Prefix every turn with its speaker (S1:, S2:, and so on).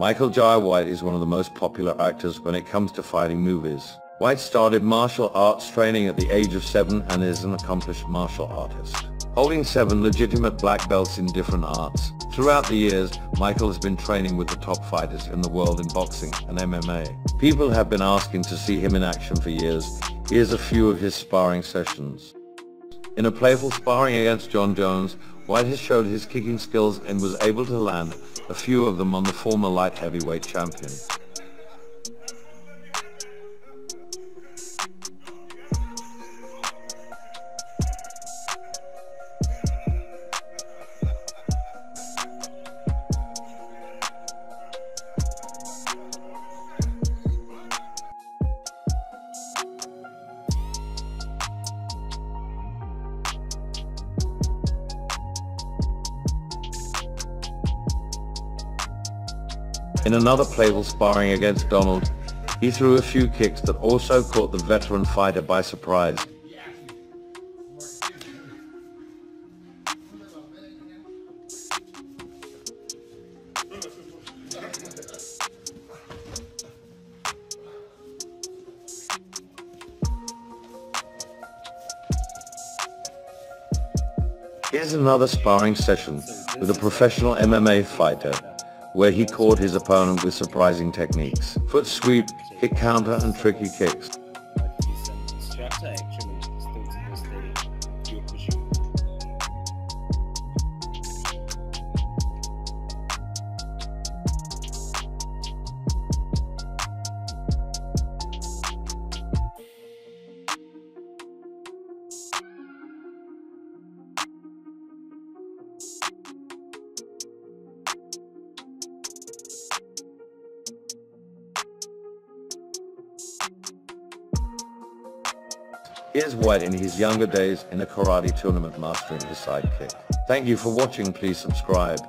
S1: Michael Jai White is one of the most popular actors when it comes to fighting movies. White started martial arts training at the age of seven and is an accomplished martial artist. Holding seven legitimate black belts in different arts. Throughout the years, Michael has been training with the top fighters in the world in boxing and MMA. People have been asking to see him in action for years. Here's a few of his sparring sessions. In a playful sparring against Jon Jones, White has showed his kicking skills and was able to land a few of them on the former light heavyweight champion. In another playful sparring against Donald, he threw a few kicks that also caught the veteran fighter by surprise. Here's another sparring session with a professional MMA fighter where he caught his opponent with surprising techniques. Foot sweep, kick counter and tricky kicks. Here's White in his younger days in a karate tournament mastering his sidekick. Thank you for watching, please subscribe.